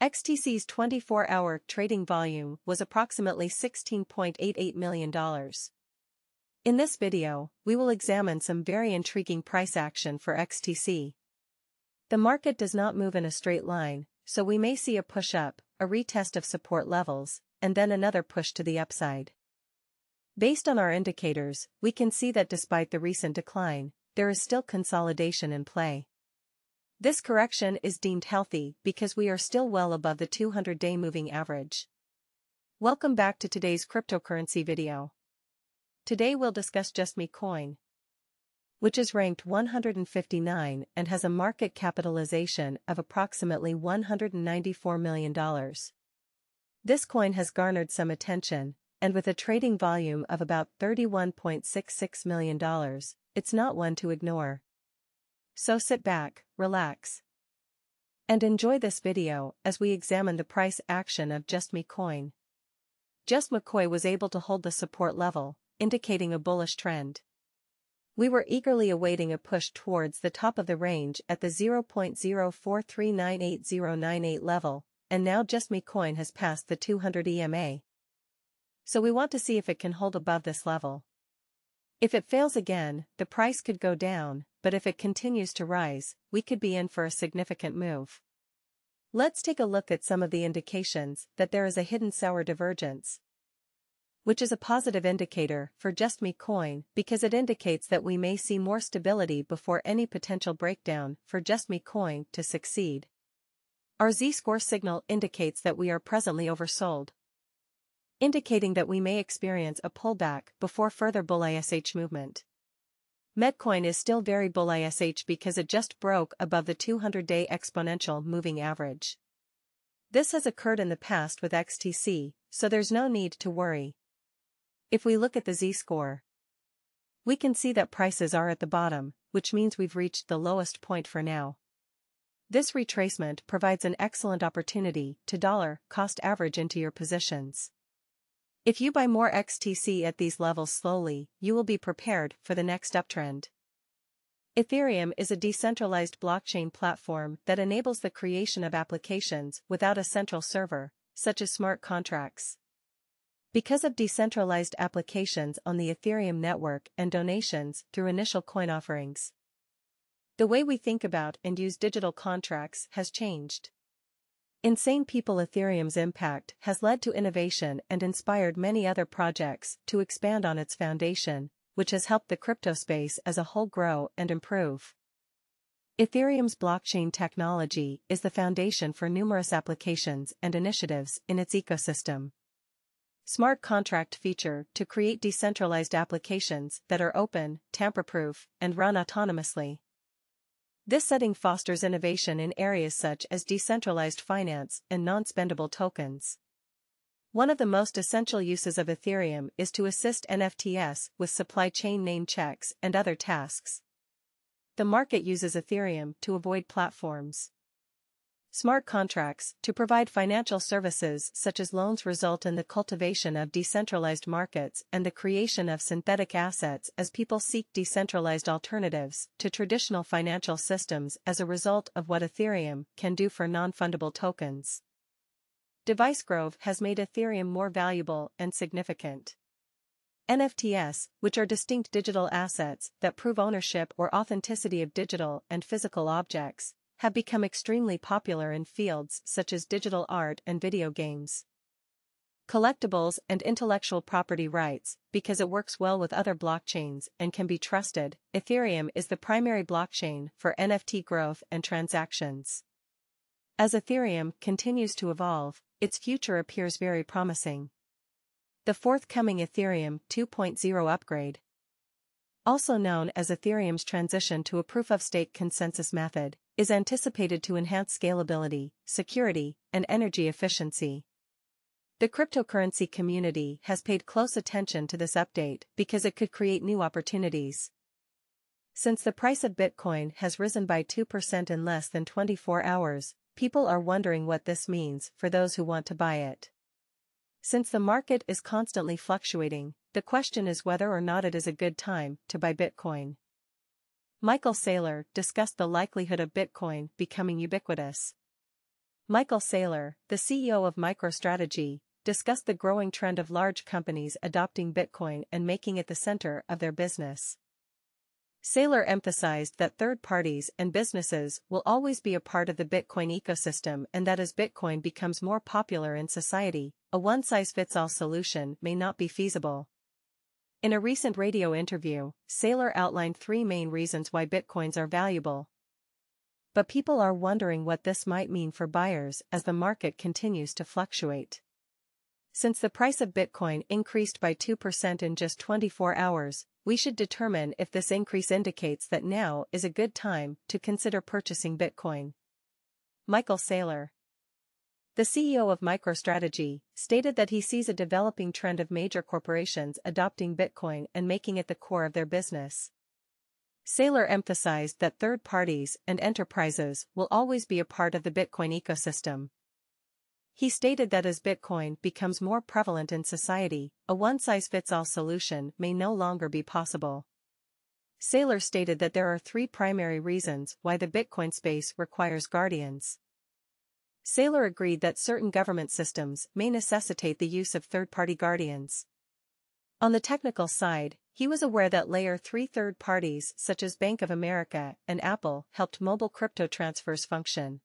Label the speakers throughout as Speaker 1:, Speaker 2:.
Speaker 1: XTC's 24-hour trading volume was approximately $16.88 million. In this video, we will examine some very intriguing price action for XTC. The market does not move in a straight line, so we may see a push up, a retest of support levels, and then another push to the upside. Based on our indicators, we can see that despite the recent decline, there is still consolidation in play. This correction is deemed healthy because we are still well above the 200-day moving average. Welcome back to today's cryptocurrency video. Today we'll discuss Jasmy Coin, which is ranked 159 and has a market capitalization of approximately $194 million. This coin has garnered some attention, and with a trading volume of about $31.66 million, it's not one to ignore. So sit back, relax, and enjoy this video as we examine the price action of Jasmy coin. JasmyCoin was able to hold the support level, indicating a bullish trend. We were eagerly awaiting a push towards the top of the range at the 0.04398098 level, and now Jasmy coin has passed the 200 EMA. So we want to see if it can hold above this level. If it fails again, the price could go down, but if it continues to rise, we could be in for a significant move. Let's take a look at some of the indications that there is a hidden sour divergence. Which is a positive indicator for Jasmy coin because it indicates that we may see more stability before any potential breakdown for Jasmy coin to succeed. Our Z-score signal indicates that we are presently oversold indicating that we may experience a pullback before further bull ISH movement. Metcoin is still very bull ISH because it just broke above the 200-day exponential moving average. This has occurred in the past with XTC, so there's no need to worry. If we look at the Z-score, we can see that prices are at the bottom, which means we've reached the lowest point for now. This retracement provides an excellent opportunity to dollar cost average into your positions. If you buy more XTC at these levels slowly, you will be prepared for the next uptrend. Ethereum is a decentralized blockchain platform that enables the creation of applications without a central server, such as smart contracts. Because of decentralized applications on the Ethereum network and donations through initial coin offerings, the way we think about and use digital contracts has changed. Insane People Ethereum's impact has led to innovation and inspired many other projects to expand on its foundation, which has helped the crypto space as a whole grow and improve. Ethereum's blockchain technology is the foundation for numerous applications and initiatives in its ecosystem. Smart contract feature to create decentralized applications that are open, tamper-proof, and run autonomously. This setting fosters innovation in areas such as decentralized finance and non-fungible tokens. One of the most essential uses of Ethereum is to assist NFTs with supply chain name checks and other tasks. The market uses Ethereum to avoid platforms. Smart contracts to provide financial services such as loans result in the cultivation of decentralized markets and the creation of synthetic assets as people seek decentralized alternatives to traditional financial systems as a result of what Ethereum can do for non-fungible tokens. Device Grove has made Ethereum more valuable and significant. NFTs, which are distinct digital assets that prove ownership or authenticity of digital and physical objects, have become extremely popular in fields such as digital art and video games. Collectibles and intellectual property rights, because it works well with other blockchains and can be trusted, Ethereum is the primary blockchain for NFT growth and transactions. As Ethereum continues to evolve, its future appears very promising. The forthcoming Ethereum 2.0 upgrade, also known as Ethereum's transition to a proof-of-stake consensus method, is anticipated to enhance scalability, security, and energy efficiency. The cryptocurrency community has paid close attention to this update because it could create new opportunities. Since the price of Bitcoin has risen by 2% in less than 24 hours, people are wondering what this means for those who want to buy it. Since the market is constantly fluctuating, the question is whether or not it is a good time to buy Bitcoin. Michael Saylor discussed the likelihood of Bitcoin becoming ubiquitous. Michael Saylor, the CEO of MicroStrategy, discussed the growing trend of large companies adopting Bitcoin and making it the center of their business. Saylor emphasized that third parties and businesses will always be a part of the Bitcoin ecosystem and that as Bitcoin becomes more popular in society, a one-size-fits-all solution may not be feasible. In a recent radio interview, Saylor outlined three main reasons why Bitcoins are valuable. But people are wondering what this might mean for buyers as the market continues to fluctuate. Since the price of Bitcoin increased by 2% in just 24 hours, we should determine if this increase indicates that now is a good time to consider purchasing Bitcoin. Michael Saylor The CEO of MicroStrategy stated that he sees a developing trend of major corporations adopting Bitcoin and making it the core of their business. Saylor emphasized that third parties and enterprises will always be a part of the Bitcoin ecosystem, he stated that as Bitcoin becomes more prevalent in society, a one-size-fits-all solution may no longer be possible. Saylor stated that there are three primary reasons why the Bitcoin space requires guardians. Saylor agreed that certain government systems may necessitate the use of third-party guardians. On the technical side, he was aware that Layer 3 third parties such as Bank of America and Apple helped mobile crypto transfers function.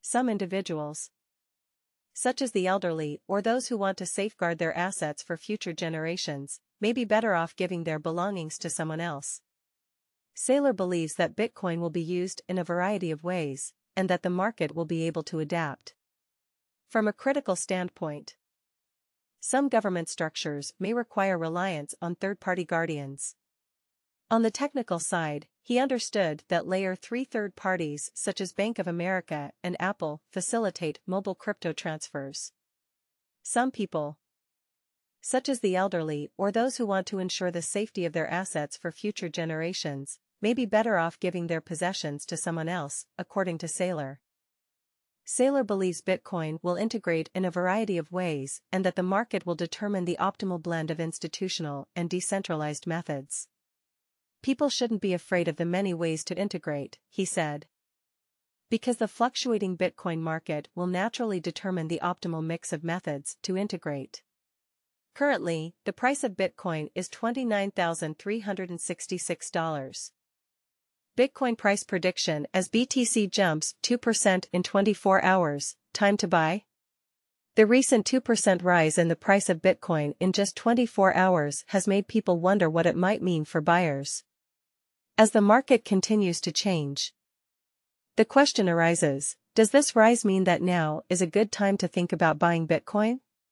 Speaker 1: Some individuals, such as the elderly or those who want to safeguard their assets for future generations, may be better off giving their belongings to someone else. Saylor believes that Bitcoin will be used in a variety of ways, and that the market will be able to adapt. From a critical standpoint, some government structures may require reliance on third-party guardians. On the technical side, he understood that Layer 3 third parties such as Bank of America and Apple facilitate mobile crypto transfers. Some people, such as the elderly or those who want to ensure the safety of their assets for future generations, may be better off giving their possessions to someone else, according to Saylor. Saylor believes Bitcoin will integrate in a variety of ways and that the market will determine the optimal blend of institutional and decentralized methods. People shouldn't be afraid of the many ways to integrate, he said. Because the fluctuating Bitcoin market will naturally determine the optimal mix of methods to integrate. Currently, the price of Bitcoin is $29,366. Bitcoin price prediction as BTC jumps 2% in 24 hours, time to buy? The recent 2% rise in the price of Bitcoin in just 24 hours has made people wonder what it might mean for buyers. As the market continues to change, the question arises, does this rise mean that now is a good time to think about buying Bitcoin?